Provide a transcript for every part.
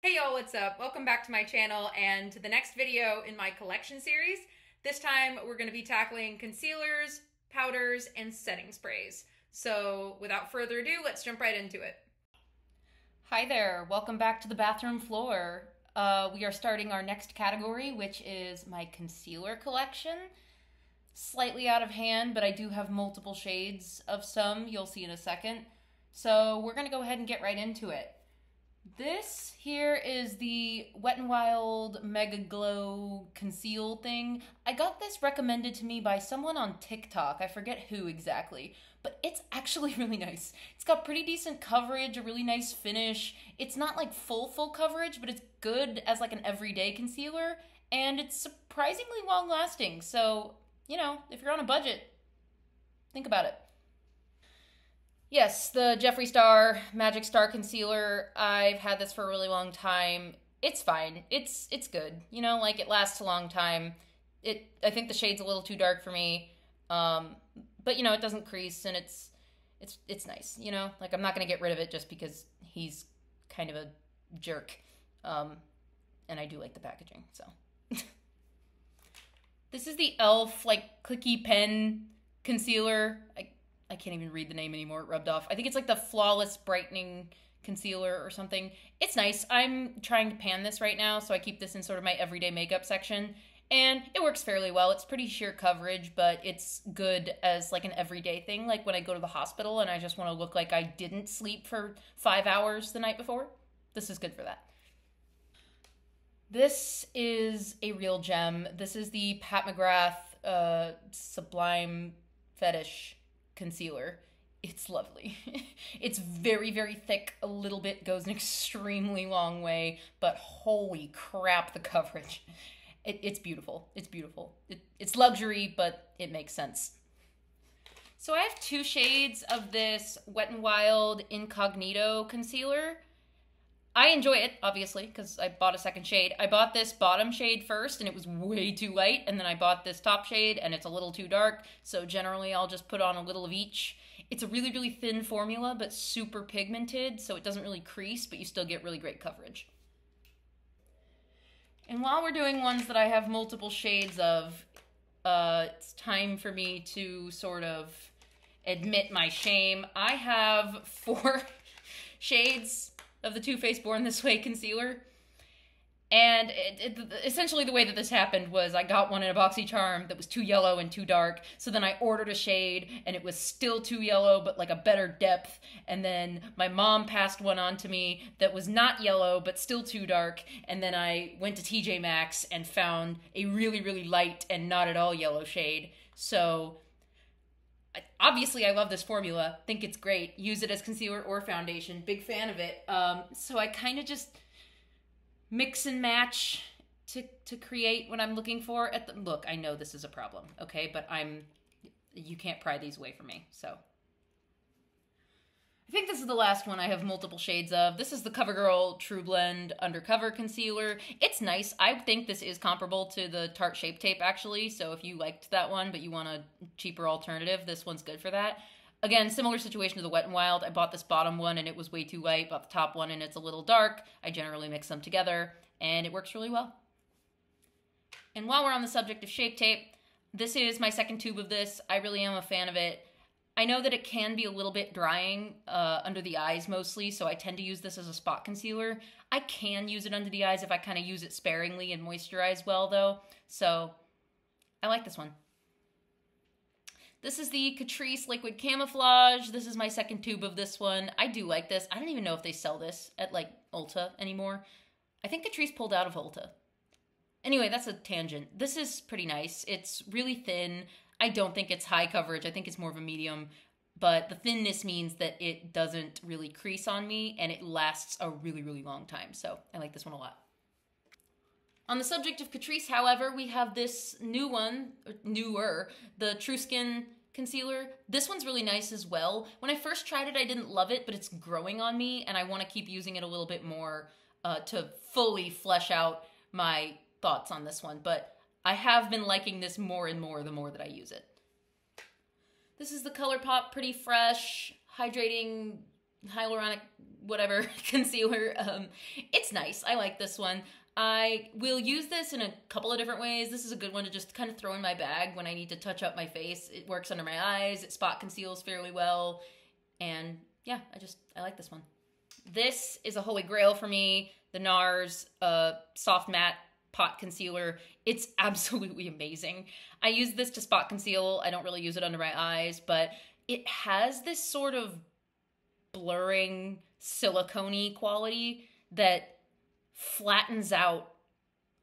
Hey y'all, what's up? Welcome back to my channel and to the next video in my collection series. This time we're going to be tackling concealers, powders, and setting sprays. So without further ado, let's jump right into it. Hi there, welcome back to the bathroom floor. Uh, we are starting our next category, which is my concealer collection. Slightly out of hand, but I do have multiple shades of some, you'll see in a second. So we're going to go ahead and get right into it. This here is the Wet n Wild Mega Glow Conceal thing. I got this recommended to me by someone on TikTok. I forget who exactly, but it's actually really nice. It's got pretty decent coverage, a really nice finish. It's not like full full coverage, but it's good as like an everyday concealer and it's surprisingly long lasting. So, you know, if you're on a budget, think about it. Yes, the Jeffree Star Magic Star Concealer. I've had this for a really long time. It's fine. It's it's good. You know, like it lasts a long time. It I think the shade's a little too dark for me. Um, but you know, it doesn't crease and it's it's it's nice, you know? Like I'm not going to get rid of it just because he's kind of a jerk. Um, and I do like the packaging, so. this is the e.l.f. like clicky pen concealer. I I can't even read the name anymore. It rubbed off. I think it's like the Flawless Brightening Concealer or something. It's nice. I'm trying to pan this right now, so I keep this in sort of my everyday makeup section. And it works fairly well. It's pretty sheer coverage, but it's good as like an everyday thing. Like when I go to the hospital and I just want to look like I didn't sleep for five hours the night before. This is good for that. This is a real gem. This is the Pat McGrath uh, Sublime Fetish concealer. It's lovely. it's very, very thick, a little bit, goes an extremely long way, but holy crap, the coverage. It, it's beautiful. It's beautiful. It, it's luxury, but it makes sense. So I have two shades of this Wet n Wild Incognito concealer. I enjoy it, obviously, because I bought a second shade. I bought this bottom shade first, and it was way too light, and then I bought this top shade, and it's a little too dark, so generally I'll just put on a little of each. It's a really, really thin formula, but super pigmented, so it doesn't really crease, but you still get really great coverage. And while we're doing ones that I have multiple shades of, uh, it's time for me to sort of admit my shame. I have four shades of the Too Faced Born This Way concealer. And it, it, essentially, the way that this happened was I got one in a BoxyCharm that was too yellow and too dark. So then I ordered a shade, and it was still too yellow, but like a better depth. And then my mom passed one on to me that was not yellow, but still too dark. And then I went to TJ Maxx and found a really, really light and not at all yellow shade. So obviously I love this formula. Think it's great. Use it as concealer or foundation. Big fan of it. Um, so I kind of just mix and match to to create what I'm looking for. At the look, I know this is a problem. Okay, but I'm you can't pry these away from me. So I think this is the last one I have multiple shades of. This is the CoverGirl True Blend Undercover Concealer. It's nice. I think this is comparable to the Tarte Shape Tape, actually. So if you liked that one, but you want a cheaper alternative, this one's good for that. Again, similar situation to the Wet n Wild. I bought this bottom one and it was way too light. Bought the top one and it's a little dark. I generally mix them together and it works really well. And while we're on the subject of Shape Tape, this is my second tube of this. I really am a fan of it. I know that it can be a little bit drying uh, under the eyes mostly, so I tend to use this as a spot concealer. I can use it under the eyes if I kind of use it sparingly and moisturize well, though. So I like this one. This is the Catrice Liquid Camouflage. This is my second tube of this one. I do like this. I don't even know if they sell this at like Ulta anymore. I think Catrice pulled out of Ulta. Anyway, that's a tangent. This is pretty nice. It's really thin. I don't think it's high coverage. I think it's more of a medium. But the thinness means that it doesn't really crease on me and it lasts a really, really long time. So I like this one a lot. On the subject of Catrice, however, we have this new one, newer, the True Skin concealer. This one's really nice as well. When I first tried it, I didn't love it, but it's growing on me and I want to keep using it a little bit more uh, to fully flesh out my thoughts on this one. But I have been liking this more and more the more that I use it. This is the ColourPop Pretty Fresh Hydrating hyaluronic whatever concealer. Um, it's nice. I like this one. I will use this in a couple of different ways. This is a good one to just kind of throw in my bag when I need to touch up my face. It works under my eyes, it spot conceals fairly well, and yeah, I just I like this one. This is a holy grail for me. The NARS uh, soft matte pot concealer. It's absolutely amazing. I use this to spot conceal. I don't really use it under my eyes, but it has this sort of blurring silicone quality that flattens out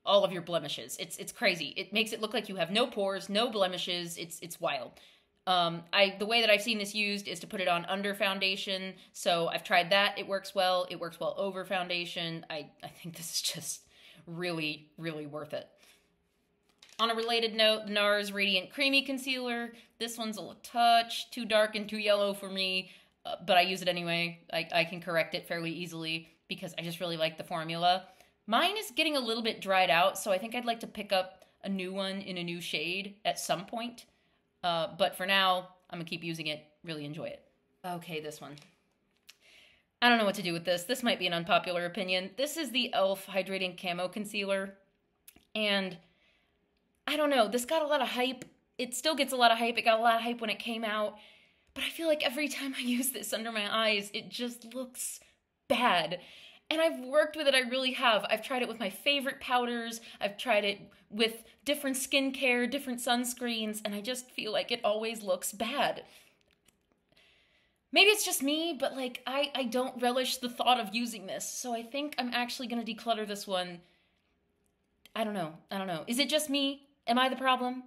all of your blemishes. It's it's crazy. It makes it look like you have no pores, no blemishes. It's it's wild. Um, I the way that I've seen this used is to put it on under foundation. So I've tried that. It works well. It works well over foundation. I I think this is just really really worth it. On a related note, the NARS Radiant Creamy Concealer. This one's a little touch too dark and too yellow for me, uh, but I use it anyway. I, I can correct it fairly easily because I just really like the formula. Mine is getting a little bit dried out, so I think I'd like to pick up a new one in a new shade at some point. Uh, but for now, I'm gonna keep using it, really enjoy it. Okay, this one. I don't know what to do with this. This might be an unpopular opinion. This is the e.l.f. Hydrating Camo Concealer. And I don't know, this got a lot of hype. It still gets a lot of hype. It got a lot of hype when it came out. But I feel like every time I use this under my eyes, it just looks bad. And I've worked with it, I really have. I've tried it with my favorite powders, I've tried it with different skincare, different sunscreens, and I just feel like it always looks bad. Maybe it's just me, but like I, I don't relish the thought of using this, so I think I'm actually gonna declutter this one. I don't know. I don't know. Is it just me? Am I the problem?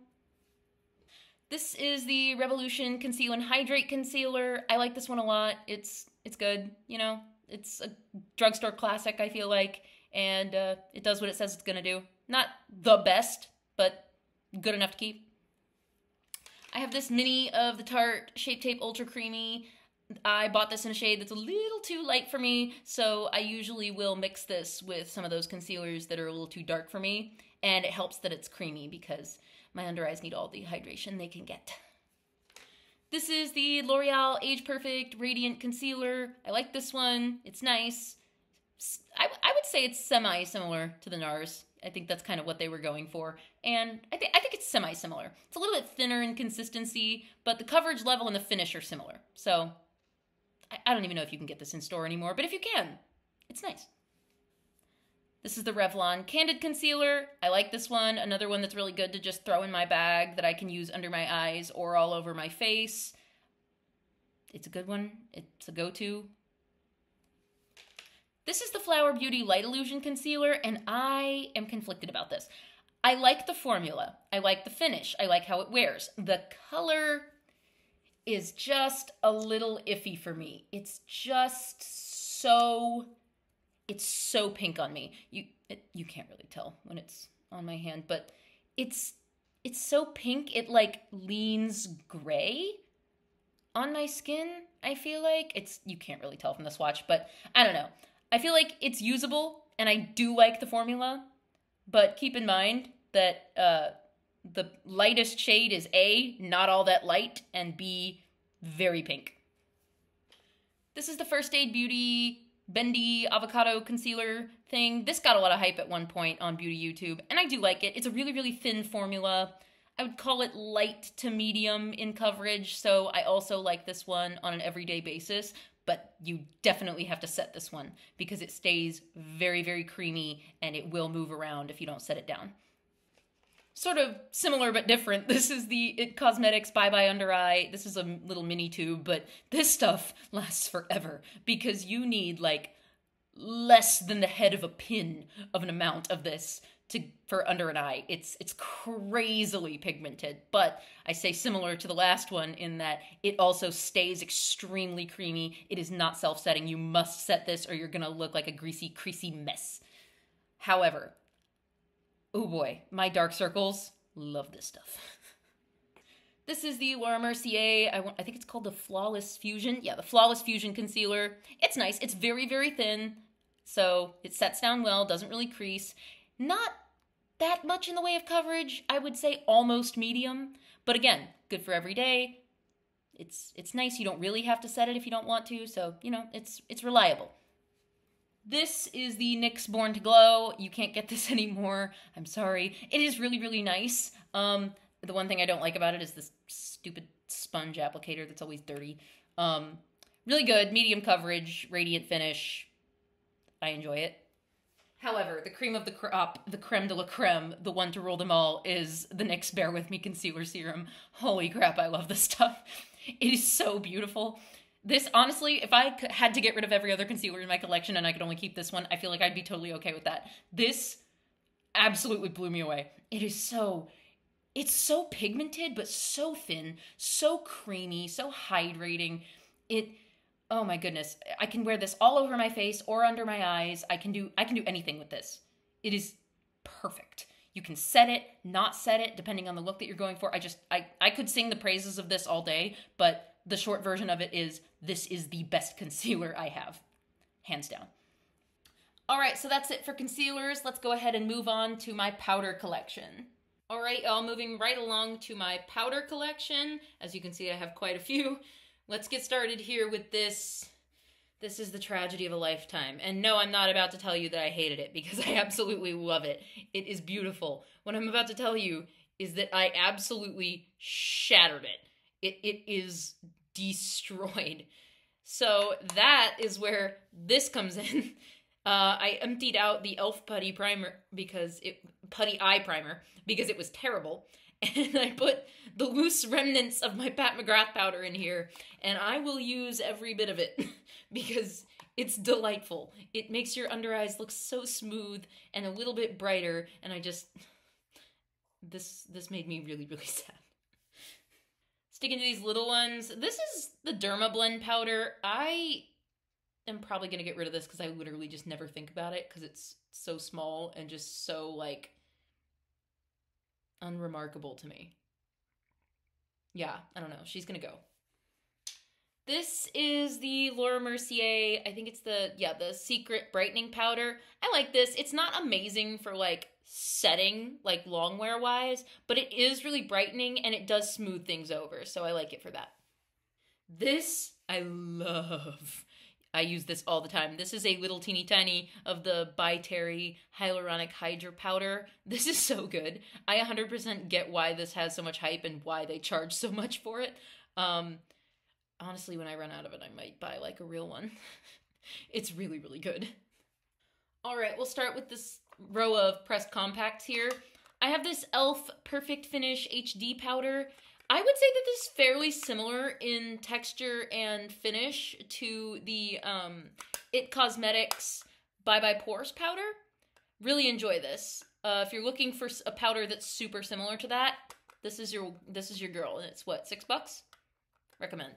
This is the Revolution Conceal and Hydrate Concealer. I like this one a lot. It's it's good, you know it's a drugstore classic, I feel like, and uh, it does what it says it's gonna do. Not the best, but good enough to keep. I have this mini of the Tarte Shape Tape Ultra Creamy. I bought this in a shade that's a little too light for me, so I usually will mix this with some of those concealers that are a little too dark for me, and it helps that it's creamy because my under eyes need all the hydration they can get. This is the L'Oreal Age Perfect Radiant Concealer. I like this one. It's nice. I, I would say it's semi-similar to the NARS. I think that's kind of what they were going for. And I, th- I think it's semi-similar. It's a little bit thinner in consistency, but the coverage level and the finish are similar. So I, I don't even know if you can get this in store anymore, but if you can, it's nice. This is the Revlon Candid Concealer. I like this one. Another one that's really good to just throw in my bag that I can use under my eyes or all over my face. It's a good one. It's a go-to. This is the Flower Beauty Light Illusion Concealer, and I am conflicted about this. I like the formula. I like the finish. I like how it wears. The color is just a little iffy for me. It's just so it's so pink on me. You it, you can't really tell when it's on my hand, but it's it's so pink it like leans gray on my skin. I feel like it's you can't really tell from the swatch, but I don't know. I feel like it's usable and I do like the formula, but keep in mind that uh the lightest shade is A, not all that light, and B, very pink. This is the First Aid Beauty bendy avocado concealer thing. This got a lot of hype at one point on beauty YouTube, and I do like it. It's a really, really thin formula. I would call it light to medium in coverage, so I also like this one on an everyday basis, but you definitely have to set this one because it stays very, very creamy and it will move around if you don't set it down sort of similar but different. This is the It Cosmetics Bye Bye Under Eye. This is a little mini tube, but this stuff lasts forever because you need like less than the head of a pin of an amount of this to for under an eye. It's it's crazily pigmented, but I say similar to the last one in that it also stays extremely creamy. It is not self-setting. You must set this or you're going to look like a greasy creasy mess. However, Oh boy, my dark circles love this stuff. this is the Laura Mercier, I, want, I think it's called the Flawless Fusion. Yeah, the Flawless Fusion Concealer. It's nice. It's very, very thin, so it sets down well, doesn't really crease. Not that much in the way of coverage. I would say almost medium, but again, good for every day. it's it's nice. You don't really have to set it if you don't want to, so you know it's it's reliable. This is the NYX Born to Glow. You can't get this anymore. I'm sorry. It is really really nice. Um, the one thing I don't like about it is this stupid sponge applicator that's always dirty. Um, really good, medium coverage, radiant finish. I enjoy it. However, the cream of the crop, the creme de la creme, the one to rule them all, is the NYX Bare With Me Concealer Serum. Holy crap, I love this stuff. It is so beautiful. This, honestly, if I had to get rid of every other concealer in my collection and I could only keep this one, I feel like I'd be totally okay with that. This absolutely blew me away. It is so, it's so pigmented, but so thin, so creamy, so hydrating. It, oh my goodness i can wear this all over my face or under my eyes i can do i can do anything with this it is perfect you can set it not set it depending on the look that you're going for i just i i could sing the praises of this all day but the short version of it is this is the best concealer i have hands down all right so that's it for concealers let's go ahead and move on to my powder collection all right y'all moving right along to my powder collection as you can see i have quite a few let's get started here with this. This is the tragedy of a lifetime. And no, I'm not about to tell you that I hated it because I absolutely love it. It is beautiful. What I'm about to tell you is that I absolutely shattered it. It it is destroyed. So that is where this comes in. Uh, I emptied out the e.l.f. Putty Primer because it Putty Eye Primer because it was terrible, and I put the loose remnants of my Pat McGrath powder in here, and I will use every bit of it because it's delightful. It makes your under eyes look so smooth and a little bit brighter, and I just this this made me really really sad. Sticking to these little ones. This is the Dermablend powder. I am probably going to get rid of this cuz I literally just never think about it cuz it's so small and just so like unremarkable to me. Yeah, I don't know. She's gonna go. This is the Laura Mercier. I think it's the yeah the secret brightening powder. I like this. It's not amazing for like setting like long wear wise, but it is really brightening and it does smooth things over. So I like it for that. This I love. I use this all the time. This is a little teeny tiny of the By Terry Hyaluronic Hydra Powder. This is so good. I 100% get why this has so much hype and why they charge so much for it. Um, honestly, when I run out of it, I might buy like a real one. it's really, really good. All right, we'll start with this row of pressed compacts here. I have this e.l.f. Perfect Finish HD powder. I would say that this is fairly similar in texture and finish to the um, It Cosmetics Bye Bye Pores powder. Really enjoy this. Uh, if you're looking for a powder that's super similar to that, this is your this is your girl, and it's what six bucks. Recommend.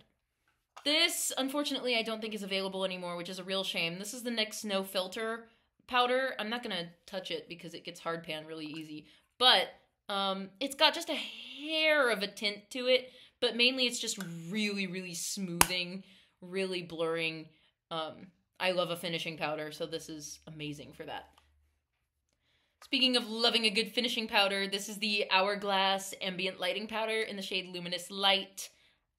This, unfortunately, I don't think is available anymore, which is a real shame. This is the NYX No Filter powder. I'm not gonna touch it because it gets hard pan really easy, but um, it's got just a hair of a tint to it, but mainly it's just really, really smoothing, really blurring. Um, I love a finishing powder, so this is amazing for that. Speaking of loving a good finishing powder, this is the Hourglass Ambient Lighting Powder in the shade Luminous Light.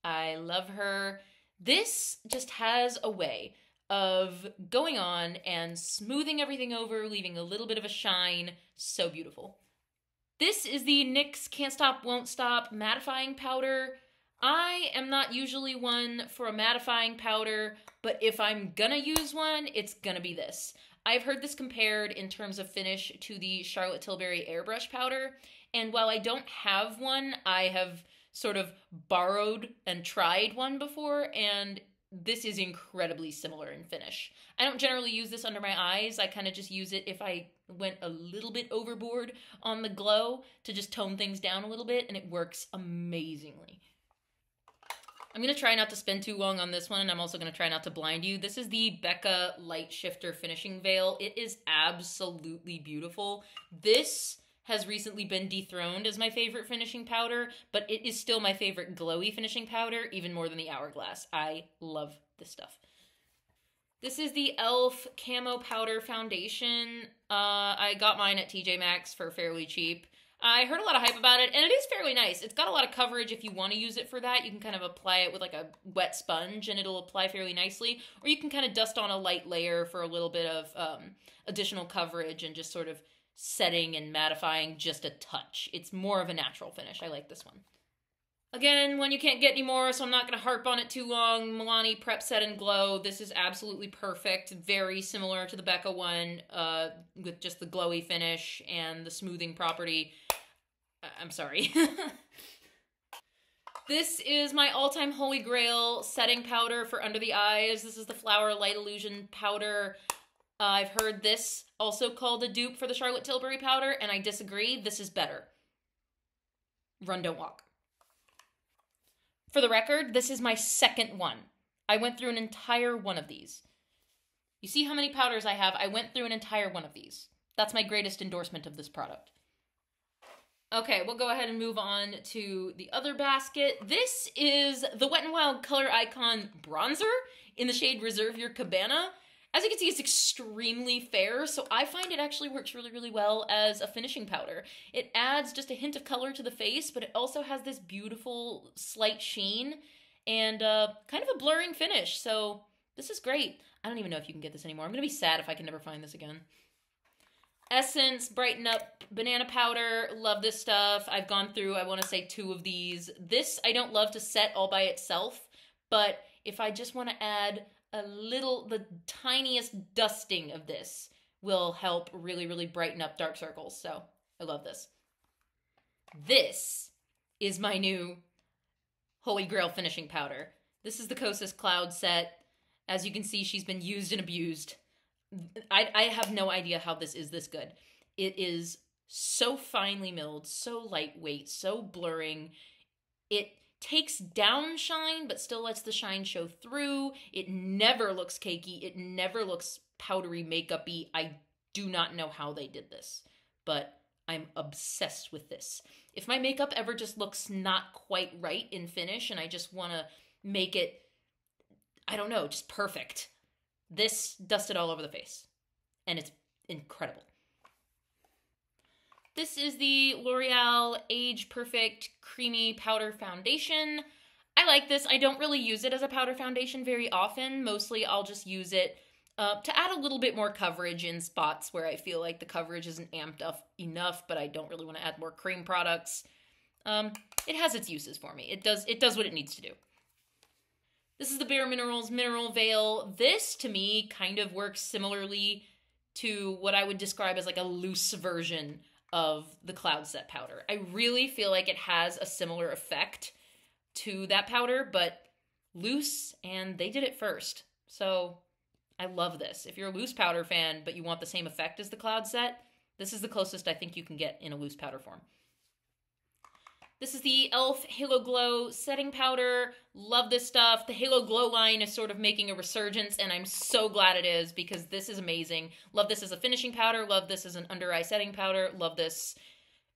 I love her. This just has a way of going on and smoothing everything over, leaving a little bit of a shine. So beautiful. This is the NYX Can't Stop Won't Stop mattifying powder. I am not usually one for a mattifying powder, but if I'm gonna use one, it's gonna be this. I've heard this compared in terms of finish to the Charlotte Tilbury airbrush powder, and while I don't have one, I have sort of borrowed and tried one before, and this is incredibly similar in finish. I don't generally use this under my eyes. I kind of just use it if I went a little bit overboard on the glow to just tone things down a little bit, and it works amazingly. I'm going to try not to spend too long on this one, and I'm also going to try not to blind you. This is the Becca Light Shifter Finishing Veil. It is absolutely beautiful. This has recently been dethroned as my favorite finishing powder, but it is still my favorite glowy finishing powder, even more than the Hourglass. I love this stuff. This is the e.l.f. Camo Powder Foundation. Uh, I got mine at TJ Maxx for fairly cheap. I heard a lot of hype about it, and it is fairly nice. It's got a lot of coverage if you want to use it for that. You can kind of apply it with like a wet sponge, and it'll apply fairly nicely. Or you can kind of dust on a light layer for a little bit of um, additional coverage and just sort of setting and mattifying just a touch. It's more of a natural finish. I like this one. Again, when you can't get any more, so I'm not going to harp on it too long. Milani Prep Set and Glow. This is absolutely perfect. Very similar to the Becca one, uh, with just the glowy finish and the smoothing property. I'm sorry. this is my all-time holy grail setting powder for under the eyes. This is the Flower Light Illusion powder. I've heard this also called a dupe for the Charlotte Tilbury powder, and I disagree. This is better. Run, don't walk. For the record, this is my second one. I went through an entire one of these. You see how many powders I have? I went through an entire one of these. That's my greatest endorsement of this product. Okay, we'll go ahead and move on to the other basket. This is the Wet n Wild Color Icon Bronzer in the shade Reserve Your Cabana. As you can see, it's extremely fair, so I find it actually works really, really well as a finishing powder. It adds just a hint of color to the face, but it also has this beautiful slight sheen and uh, kind of a blurring finish, so this is great. I don't even know if you can get this anymore. I'm going to be sad if I can never find this again. Essence, Brighten Up Banana Powder. Love this stuff. I've gone through, I want to say, two of these. This I don't love to set all by itself, but if I just want to add a little, the tiniest dusting of this will help really, really brighten up dark circles. So I love this. This is my new Holy Grail finishing powder. This is the Kosas Cloud set. As you can see, she's been used and abused. I, I have no idea how this is this good. It is so finely milled, so lightweight, so blurring. It takes down shine but still lets the shine show through. It never looks cakey. It never looks powdery makeupy. I do not know how they did this, but I'm obsessed with this. If my makeup ever just looks not quite right in finish and I just want to make it I don't know, just perfect. This dusted all over the face. And it's incredible. This is the L'Oreal Age Perfect Creamy Powder Foundation. I like this. I don't really use it as a powder foundation very often. Mostly I'll just use it uh, to add a little bit more coverage in spots where I feel like the coverage isn't amped up enough, but I don't really want to add more cream products. Um, it has its uses for me. It does it does what it needs to do. This is the Bare Minerals Mineral Veil. This, to me, kind of works similarly to what I would describe as like a loose version of the cloud set powder. I really feel like it has a similar effect to that powder, but loose, and they did it first. So I love this. If you're a loose powder fan, but you want the same effect as the cloud set, this is the closest I think you can get in a loose powder form. This is the e.l.f. Halo Glow setting powder. Love this stuff. The Halo Glow line is sort of making a resurgence, and I'm so glad it is because this is amazing. Love this as a finishing powder. Love this as an under eye setting powder. Love this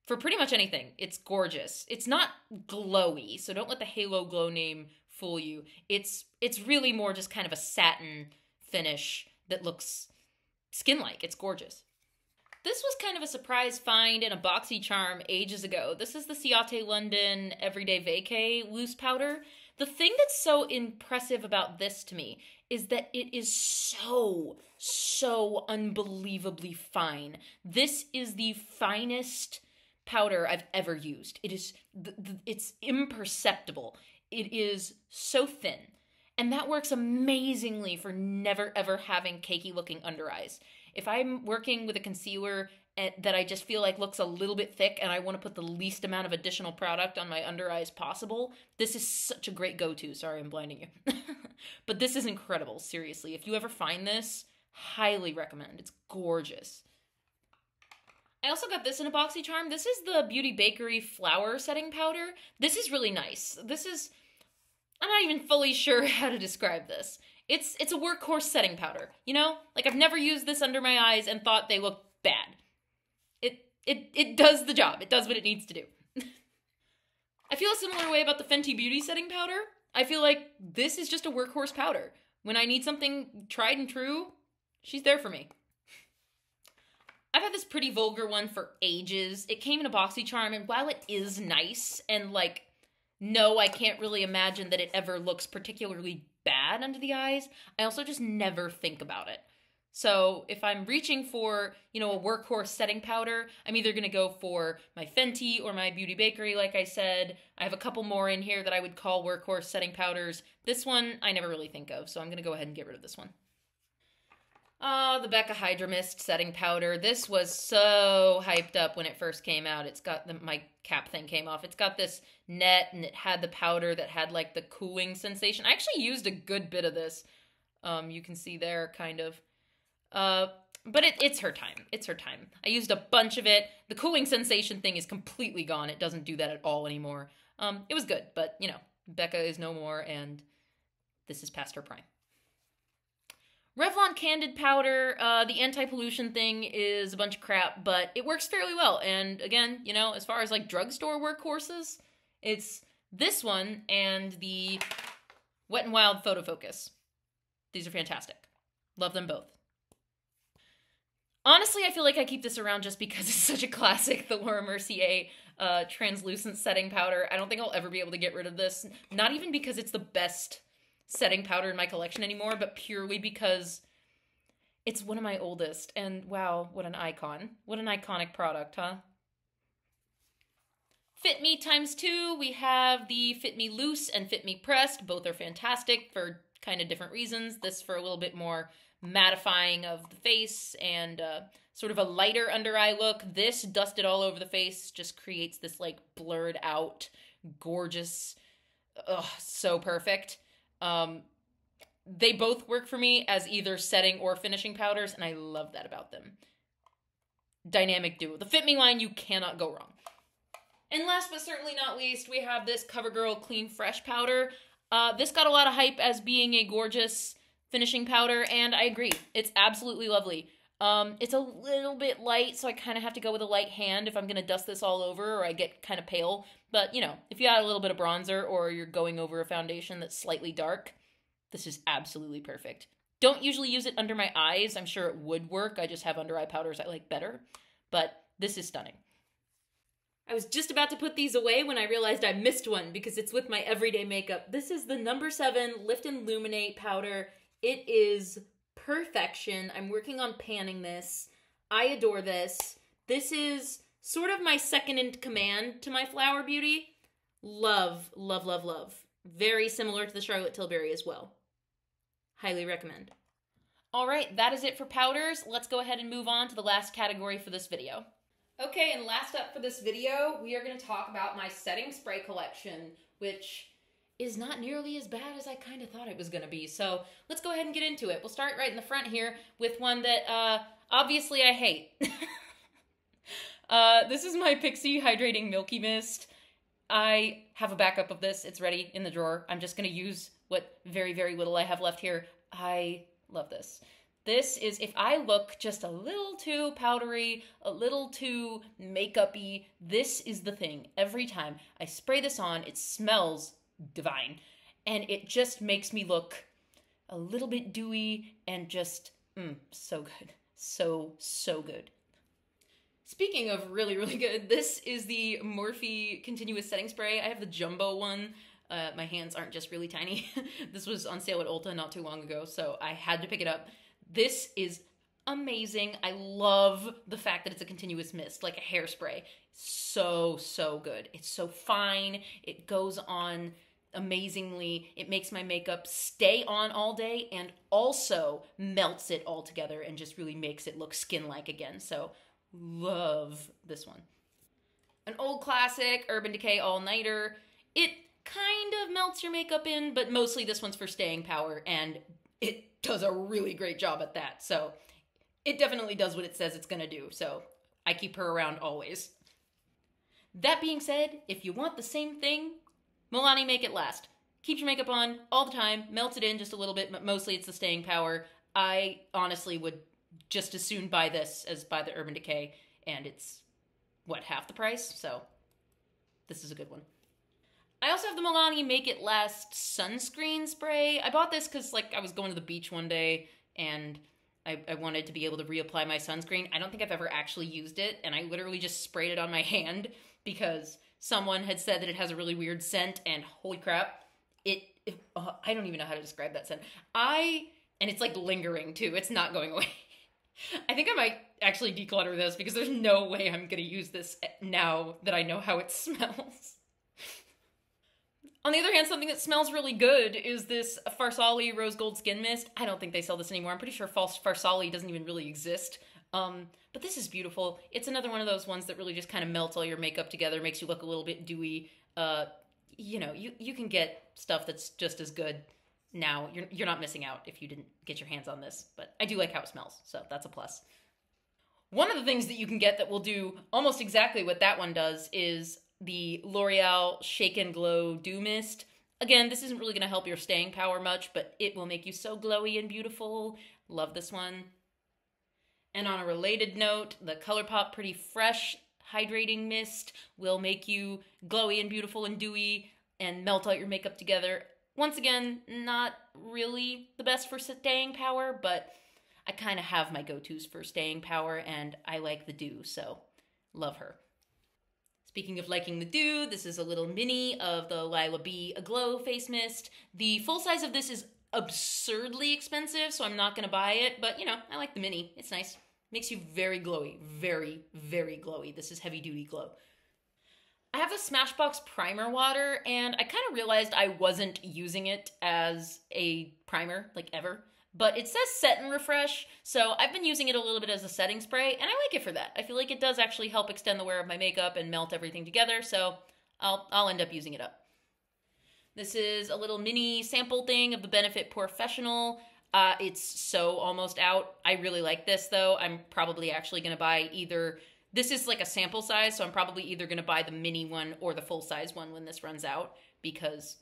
for pretty much anything. It's gorgeous. It's not glowy, so don't let the Halo Glow name fool you. It's it's really more just kind of a satin finish that looks skin-like. It's gorgeous. This was kind of a surprise find in a BoxyCharm ages ago. This is the Ciate London Everyday Vacay loose powder. The thing that's so impressive about this to me is that it is so, so unbelievably fine. This is the finest powder I've ever used. It is, it's imperceptible. It is so thin. And that works amazingly for never ever having cakey looking under eyes. If I'm working with a concealer eh, that I just feel like looks a little bit thick and I want to put the least amount of additional product on my under eyes possible, this is such a great go to. Sorry, I'm blinding you. but this is incredible, seriously. If you ever find this, highly recommend. It's gorgeous. I also got this in a BoxyCharm. This is the Beauty Bakery Flower Setting Powder. This is really nice. This is, I'm not even fully sure how to describe this. It's it's a workhorse setting powder. You know, like I've never used this under my eyes and thought they looked bad. It it it does the job. It does what it needs to do. I feel a similar way about the Fenty Beauty setting powder. I feel like this is just a workhorse powder. When I need something tried and true, she's there for me. I've had this pretty vulgar one for ages. It came in a BoxyCharm, and while it is nice and like, no, I can't really imagine that it ever looks particularly bad under the eyes, I also just never think about it. So if I'm reaching for, you know, a workhorse setting powder, I'm either going to go for my Fenty or my Beauty Bakery, like I said. I have a couple more in here that I would call workhorse setting powders. This one I never really think of, so I'm going to go ahead and get rid of this one. Oh, the Becca Hydra Mist setting powder. This was so hyped up when it first came out. It's got the my cap thing came off. It's got this net and it had the powder that had like the cooling sensation. I actually used a good bit of this. Um, you can see there kind of. Uh, but it, it's her time. It's her time. I used a bunch of it. The cooling sensation thing is completely gone. It doesn't do that at all anymore. Um, it was good, but you know, Becca is no more, and this is past her prime. Revlon Candid Powder, uh, the anti-pollution thing is a bunch of crap, but it works fairly well. And again, you know, as far as like drugstore workhorses, it's this one and the Wet n Wild Photo Focus. These are fantastic. Love them both. Honestly, I feel like I keep this around just because it's such a classic, the Laura Mercier uh, translucent setting powder. I don't think I'll ever be able to get rid of this. Not even because it's the best setting powder in my collection anymore, but purely because it's one of my oldest. And wow, what an icon. What an iconic product, huh? Fit Me times two, we have the Fit Me Loose and Fit Me Pressed. Both are fantastic for kind of different reasons. This for a little bit more mattifying of the face and uh, sort of a lighter under eye look. This dusted all over the face just creates this like blurred out, gorgeous, ugh, so perfect. Um, they both work for me as either setting or finishing powders, and I love that about them. Dynamic duo. The Fit Me line, you cannot go wrong. And last but certainly not least, we have this CoverGirl Clean Fresh powder. Uh, this got a lot of hype as being a gorgeous finishing powder, and I agree. It's absolutely lovely. Um, it's a little bit light, so I kind of have to go with a light hand if I'm going to dust this all over or I get kind of pale. But, you know, if you add a little bit of bronzer or you're going over a foundation that's slightly dark, this is absolutely perfect. Don't usually use it under my eyes. I'm sure it would work. I just have under eye powders I like better. But this is stunning. I was just about to put these away when I realized I missed one because it's with my everyday makeup. This is the number seven Lift and Illuminate powder. It is perfection. I'm working on panning this. I adore this. This is sort of my second in command to my Flower Beauty. Love, love, love, love. Very similar to the Charlotte Tilbury as well. Highly recommend. All right, that is it for powders. Let's go ahead and move on to the last category for this video. Okay, and last up for this video, we are going to talk about my setting spray collection, which is not nearly as bad as I kind of thought it was going to be. So let's go ahead and get into it. We'll start right in the front here with one that uh, obviously I hate. uh, this is my Pixi Hydrating Milky Mist. I have a backup of this. It's ready in the drawer. I'm just going to use what very, very little I have left here. I love this. This is, if I look just a little too powdery, a little too makeup-y, this is the thing. Every time I spray this on, it smells divine. And it just makes me look a little bit dewy and just, mm, so good. So, so good. Speaking of really, really good, this is the Morphe Continuous Setting Spray. I have the jumbo one. Uh, my hands aren't just really tiny. this was on sale at Ulta not too long ago, so I had to pick it up. This is amazing. I love the fact that it's a continuous mist, like a hairspray. So, so good. It's so fine. It goes on amazingly. It makes my makeup stay on all day and also melts it all together and just really makes it look skin like again. So, love this one. An old classic, Urban Decay All Nighter. It kind of melts your makeup in, but mostly this one's for staying power and it does a really great job at that. So it definitely does what it says it's going to do. So I keep her around always. That being said, if you want the same thing, Milani Make It Last. Keeps your makeup on all the time, melts it in just a little bit, but mostly it's the staying power. I honestly would just as soon buy this as buy the Urban Decay, and it's, what, half the price? So this is a good one. I also have the Milani Make It Last sunscreen spray. I bought this because like I was going to the beach one day and I, I wanted to be able to reapply my sunscreen. I don't think I've ever actually used it, and I literally just sprayed it on my hand because someone had said that it has a really weird scent, and holy crap, it. it uh, I don't even know how to describe that scent. I and it's like lingering too. It's not going away. I think I might actually declutter this because there's no way I'm going to use this now that I know how it smells. On the other hand, something that smells really good is this Farsali Rose Gold Skin Mist. I don't think they sell this anymore. I'm pretty sure False Farsali doesn't even really exist. Um, but this is beautiful. It's another one of those ones that really just kind of melts all your makeup together, makes you look a little bit dewy. Uh, you know, you, you can get stuff that's just as good now. You're, you're not missing out if you didn't get your hands on this. But I do like how it smells, so that's a plus. One of the things that you can get that will do almost exactly what that one does is the L'Oreal Shake and Glow Dew Mist. Again, this isn't really going to help your staying power much, but it will make you so glowy and beautiful. Love this one. And on a related note, the ColourPop Pretty Fresh Hydrating Mist will make you glowy and beautiful and dewy and melt out your makeup together. Once again, not really the best for staying power, but I kind of have my go-tos for staying power and I like the dew, so love her. Speaking of liking the dew, this is a little mini of the Lilah B Aglow Face Mist. The full size of this is absurdly expensive, so I'm not to buy it, but you know, I like the mini. It's nice. Makes you very glowy. Very, very glowy. This is heavy duty glow. I have the Smashbox primer water, and I kind of realized I wasn't using it as a primer, like ever but it says set and refresh, so I've been using it a little bit as a setting spray, and I like it for that. I feel like it does actually help extend the wear of my makeup and melt everything together, so I'll, I'll end up using it up. This is a little mini sample thing of the Benefit POREfessional. Uh, it's so almost out. I really like this, though. I'm probably actually going to buy either... This is like a sample size, so I'm probably either going to buy the mini one or the full-size one when this runs out, because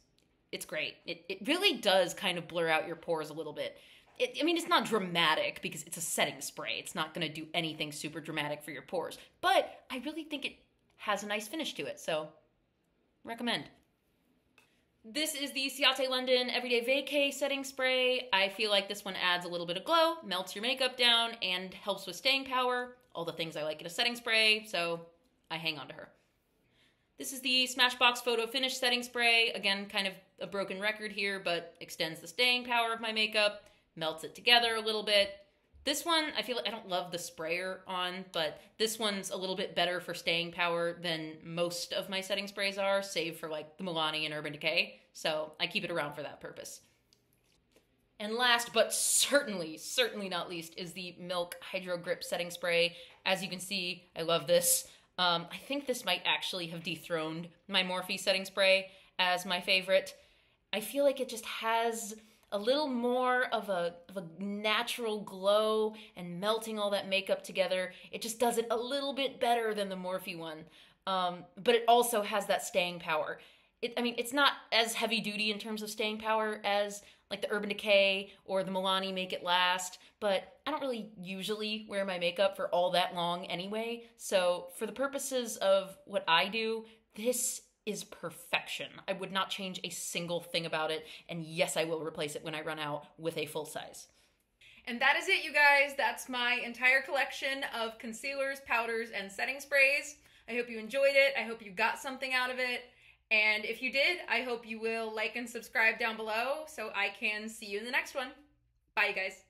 it's great. It, it really does kind of blur out your pores a little bit it, I mean, it's not dramatic because it's a setting spray. It's not going to do anything super dramatic for your pores. But I really think it has a nice finish to it. So, recommend. This is the Ciate London Everyday Vacay Setting Spray. I feel like this one adds a little bit of glow, melts your makeup down, and helps with staying power. All the things I like in a setting spray, so I hang on to her. This is the Smashbox Photo Finish Setting Spray. Again, kind of a broken record here, but extends the staying power of my makeup melts it together a little bit. This one, I feel like I don't love the sprayer on, but this one's a little bit better for staying power than most of my setting sprays are, save for like the Milani and Urban Decay. So I keep it around for that purpose. And last, but certainly, certainly not least, is the Milk Hydro Grip Setting Spray. As you can see, I love this. Um, I think this might actually have dethroned my Morphe setting spray as my favorite. I feel like it just has a little more of a, of a natural glow and melting all that makeup together. It just does it a little bit better than the Morphe one. Um, but it also has that staying power. It, I mean, it's not as heavy duty in terms of staying power as like the Urban Decay or the Milani Make It Last, but I don't really usually wear my makeup for all that long anyway. So for the purposes of what I do, this is perfection. I would not change a single thing about it. And yes, I will replace it when I run out with a full size. And that is it, you guys. That's my entire collection of concealers, powders, and setting sprays. I hope you enjoyed it. I hope you got something out of it. And if you did, I hope you will like and subscribe down below so I can see you in the next one. Bye, you guys.